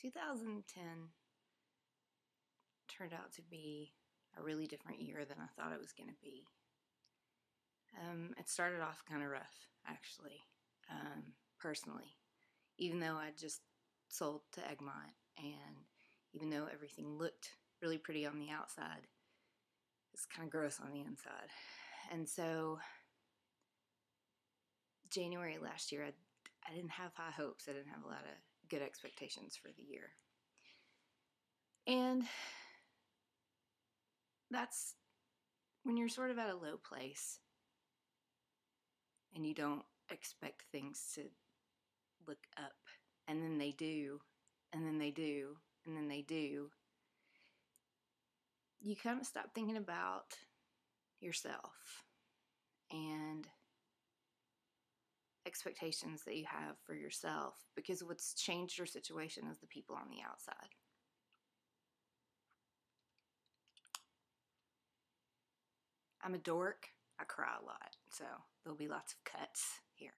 2010 turned out to be a really different year than I thought it was going to be. Um, it started off kind of rough, actually, um, personally. Even though I just sold to Egmont, and even though everything looked really pretty on the outside, it's kind of gross on the inside. And so, January last year, I, I didn't have high hopes. I didn't have a lot of good expectations for the year. And that's when you're sort of at a low place and you don't expect things to look up, and then they do, and then they do, and then they do. You kind of stop thinking about yourself and expectations that you have for yourself because what's changed your situation is the people on the outside. I'm a dork. I cry a lot, so there'll be lots of cuts here.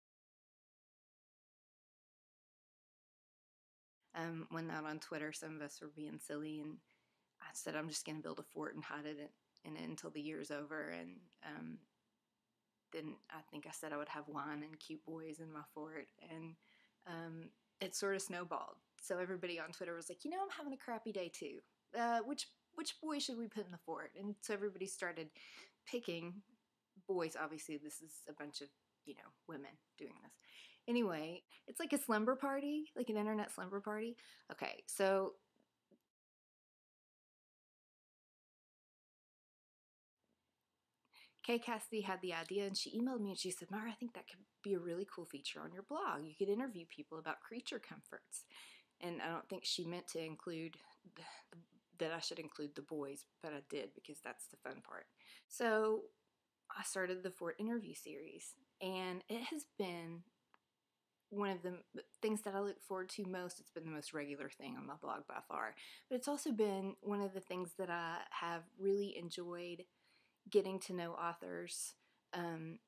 Um, when out on Twitter, some of us were being silly, and I said I'm just going to build a fort and hide it in, it until the year's over. And um, then I think I said I would have wine and cute boys in my fort, and um, it sort of snowballed. So everybody on Twitter was like, you know, I'm having a crappy day too. Uh, which which boy should we put in the fort? And so everybody started picking boys. Obviously, this is a bunch of you know women doing this. Anyway, it's like a slumber party, like an internet slumber party. Okay, so Kay Cassidy had the idea and she emailed me and she said, Myra, I think that could be a really cool feature on your blog. You could interview people about creature comforts. And I don't think she meant to include the, that I should include the boys, but I did because that's the fun part. So I started the Fort interview series, and it has been one of the things that I look forward to most. It's been the most regular thing on my blog by far, but it's also been one of the things that I have really enjoyed getting to know authors um,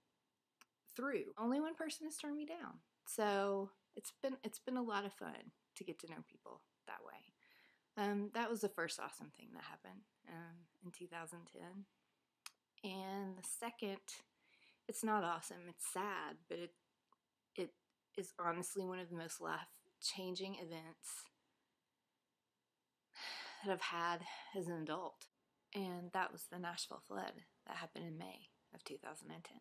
through. Only one person has turned me down, so it's been it's been a lot of fun to get to know people that way. Um, that was the first awesome thing that happened um, in 2010. And the second, it's not awesome. It's sad, but it it is honestly one of the most life changing events that I've had as an adult. And that was the Nashville flood that happened in May of 2010.